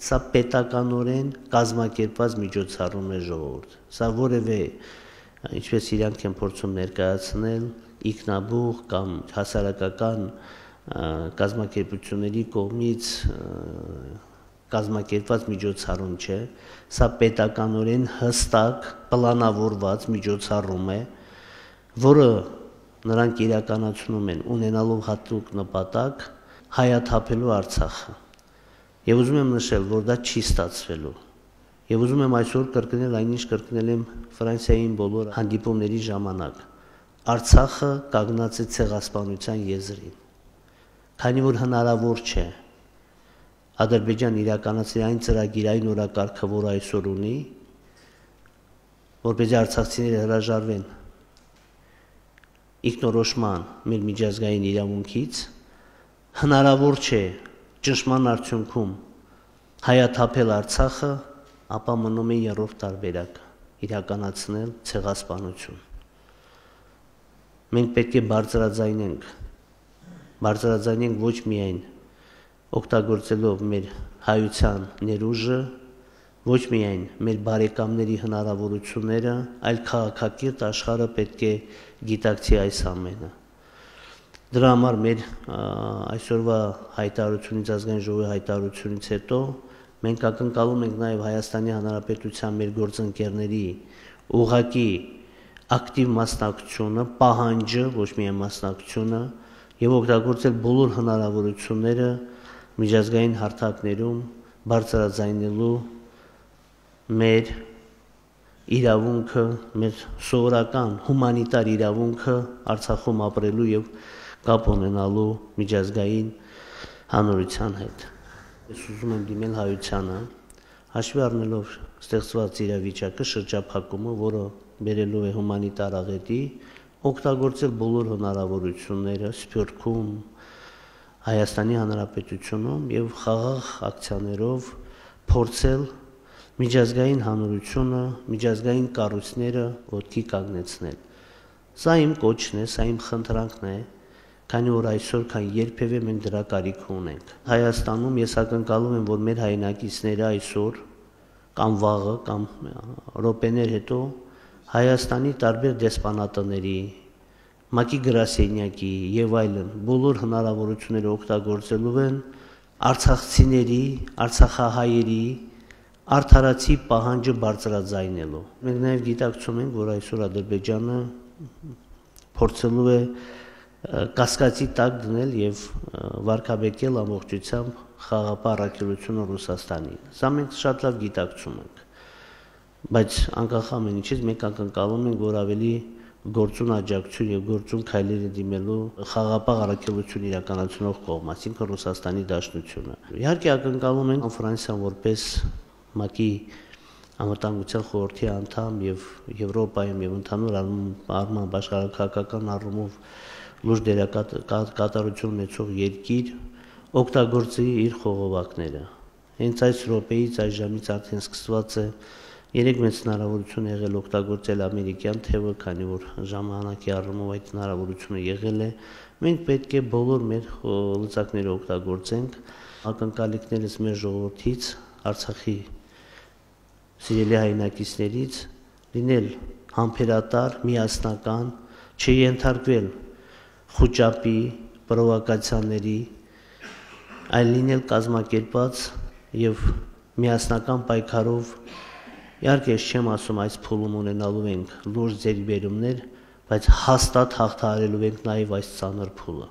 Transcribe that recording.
Սա պետականորեն կազմակերպված միջոցառում է ժողովուրդ։ Սա որևէ ինչպես իրանք են փորձում ներկայացնել ինքնաբուխ կամ հասարակական կազմակերպությունների կողմից կազմակերպված միջոցառում չէ, սա պետականորեն հստակ պլանավորված միջոցառում է, որը նրանք իրականացնում են ունենալով հատուկ նպատակ հայաթափելու Արցախը։ Եվ ուզում եմ նշել, որ դա չի ստացվելու։ Եվ ուզում եմ այսօր կրկնել այնինչ կրկնել եմ Ֆրանսիային բոլոր հանդիպումների ժամանակ։ Արցախը կանգնած է ցեղասպանության եզրին։ Քանի որ հնարավոր չէ Ադրբեջան իրականացրի այն ծրագիր, այն օրակարգը, որ այսօր ունի, որպեսզի արցախցիները հրաժարվեն ինքնորոշման մեր միջազգային իրավունքից, հնարավոր չէ ճնշման արդյունքում հայաթափել Արցախը, ապա մնում է երրորդ տարբերակը՝ իրականացնել ցեղասպանություն։ Մենք պետք է բարձրաձայնենք, բարձրաձայնենք ոչ միայն օգտագործելով մեր հայության ներուժը, ոչ միայն մեր բարեկամների հնարավորությունները, այլ քաղաքակիրթ աշխարհը պետք է գիտակցի այս ամենը։ Դրա համար մեր այսօրվա հայտարարությունից ազգային ժողովի հայտարարությունից հետո մենք ակնկալում ենք նաև Հայաստանի Հանրապետության մեր գործընկերների ուղակի ակտիվ մասնակցությունը, պահանջը, ոչ միայն մասնակցությունը եւ օգտագործել բոլոր հնարավորությունները միջազգային հարթակներում բարձրաձայնելու մեր իրավունքը, մեր սովորական հումանիտար իրավունքը Արցախում ապրելու եւ կապ ունենալու միջազգային հանրության հետ։ Ես ուզում եմ դիմել հայությանը, հաշվի առնելով ստեղծված իրավիճակը, շրջափակումը, որը բերելու է հումանիտար աղետի, օգտագործել բոլոր հնարավորությունները Սփյուռքում, Հայաստանի Հանրապետությունում եւ խաղաղ ակցիաներով փորձել միջազգային հանրությունը, միջազգային կառույցները ոտքի կանգնեցնել։ Սա իմ կոչն է, սա իմ խնդրանքն է, քանի որ այսօր քան երբևէ մենք դրա կարիք ունենք։ Հայաստանում ես ակնկալում եմ, որ մեր հայնակիցները այսօր կամ վաղը կամ րոպեներ հետո Հայաստանի տարբեր դեսպանատների, ՄԱԿ-ի գրասենյակի եւ այլն բոլոր հնարավորությունները օգտագործելու են արցախցիների, արցախահայերի արդարացի պահանջը բարձրաձայնելու։ Մենք նաև գիտակցում ենք, որ այսօր Ադրբեջանը փորձելու է կասկածի տակ դնել եւ վարկաբեկել ամբողջությամբ խաղապարակելությունը Ռուսաստանի։ Սա մենք շատ լավ գիտակցում ենք։ Բայց անկախ ամեն ինչից մենք ակնկալում ենք, որ ավելի գործուն աջակցություն եւ գործուն քայլերը դիմելու խաղապաղ առաքելություն իրականացնող կողմ, այսինքն Ռուսաստանի Դաշնությունը։ Իհարկե ակնկալում ենք Ֆրանսիան որպես ՄԱԿ-ի անվտանգության խորհրդի անդամ եւ Եվրոպայում եւ ընդհանուր առմամբ աշխարհակական առումով լուրջ դերակատարություն ունեցող երկիր օգտագործի իր խողովակները։ Հենց այս րոպեից այս ժամից արդեն սկսված է երեք մեծ հնարավորություն եղել օգտագործել ամերիկյան թևը, քանի որ ժամանակի առումով այդ հնարավորությունը եղել է։ Մենք պետք է բոլոր մեր լծակները օգտագործենք ակնկալիքներս մեր ժողովրդից, Արցախի սիրելի հայնակիցներից լինել համբերատար, միասնական, չենթարկվել խոճապի, պրովոկացիաների, այլ լինել կազմակերպած եւ միասնական պայքարով իհարկե ես չեմ ասում այս փուլում ունենալու ենք լուրջ ձերբերումներ, բայց հաստատ հաղթահարելու ենք նաեւ այս ցաներ փուլը